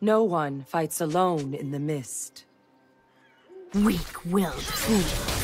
No one fights alone in the mist. Weak-willed fool.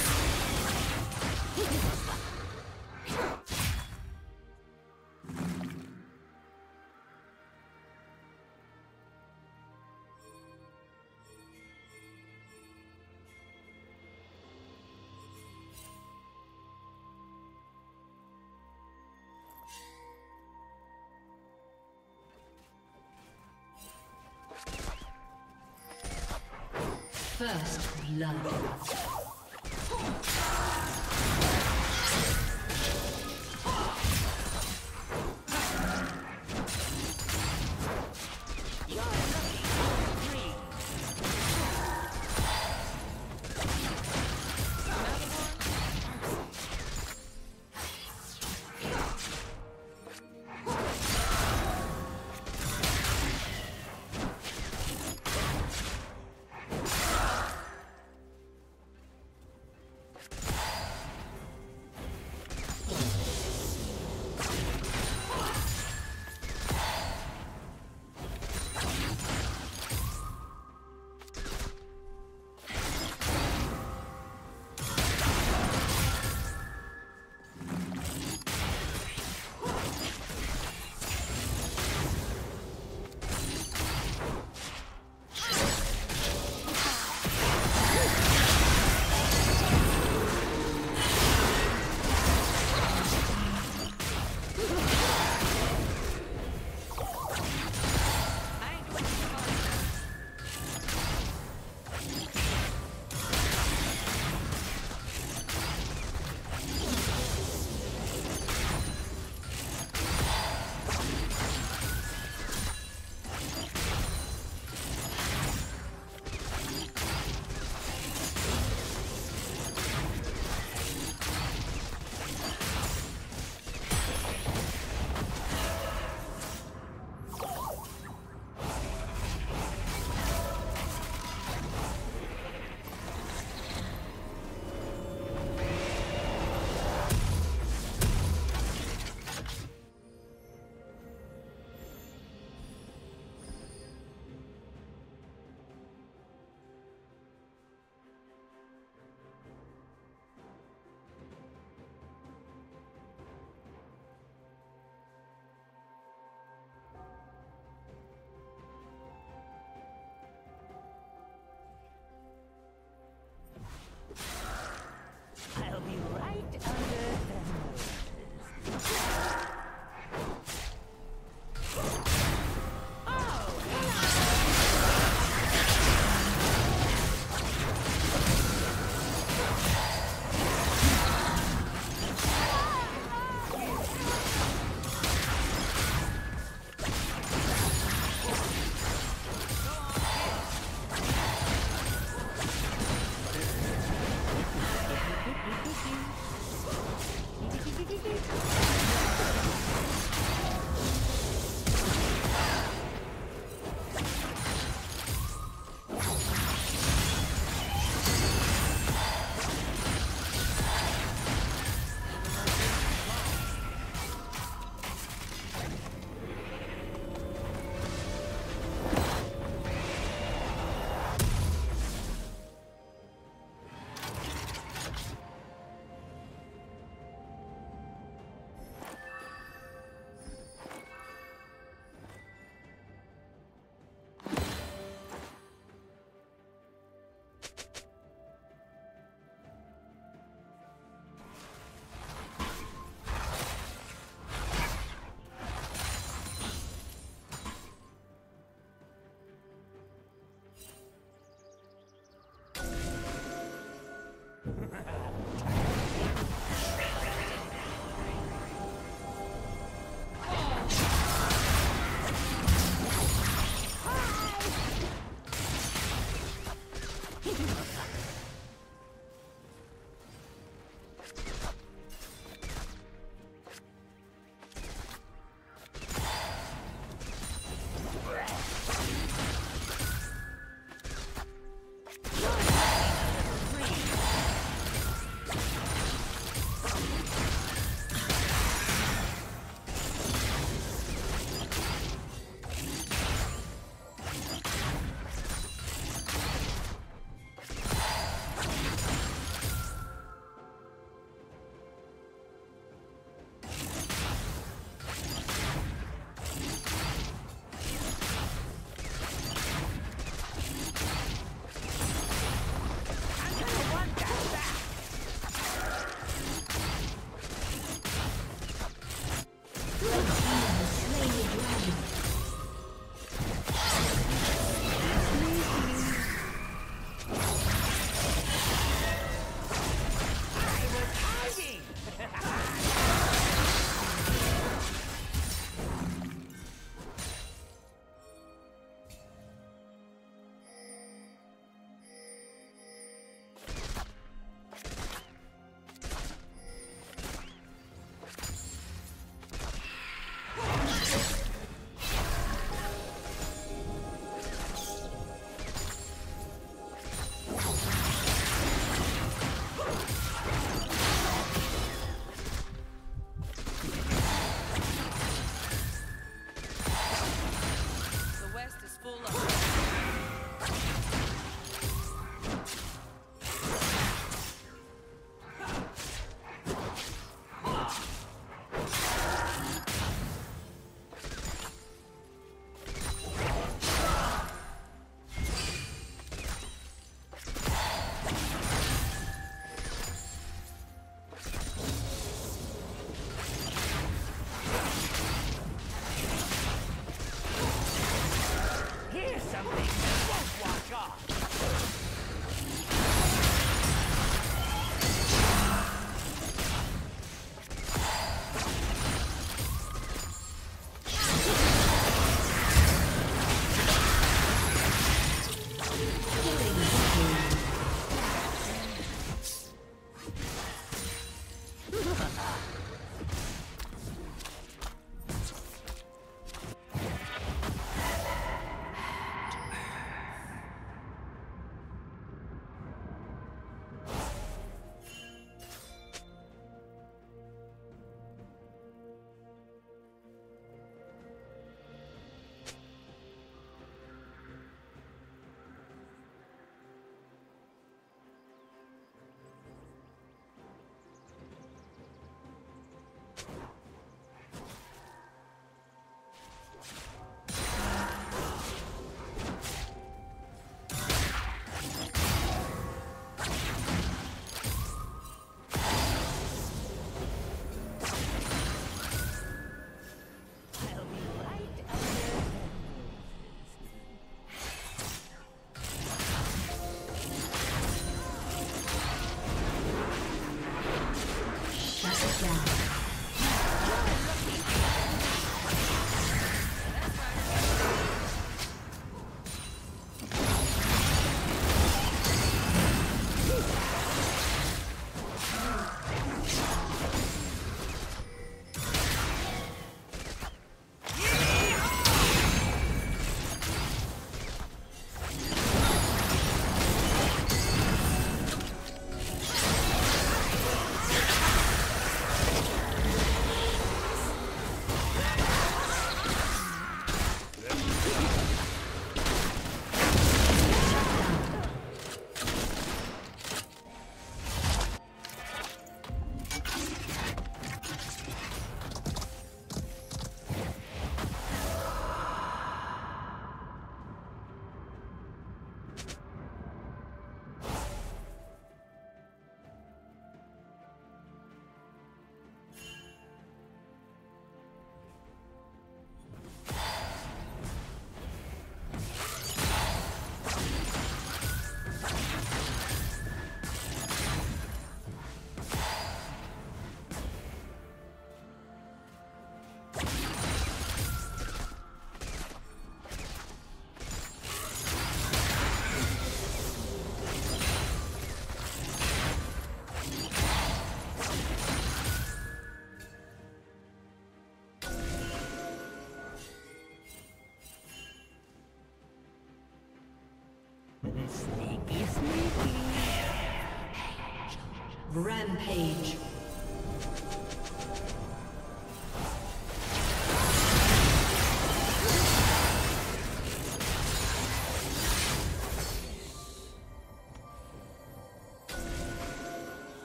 Rampage.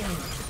Killed.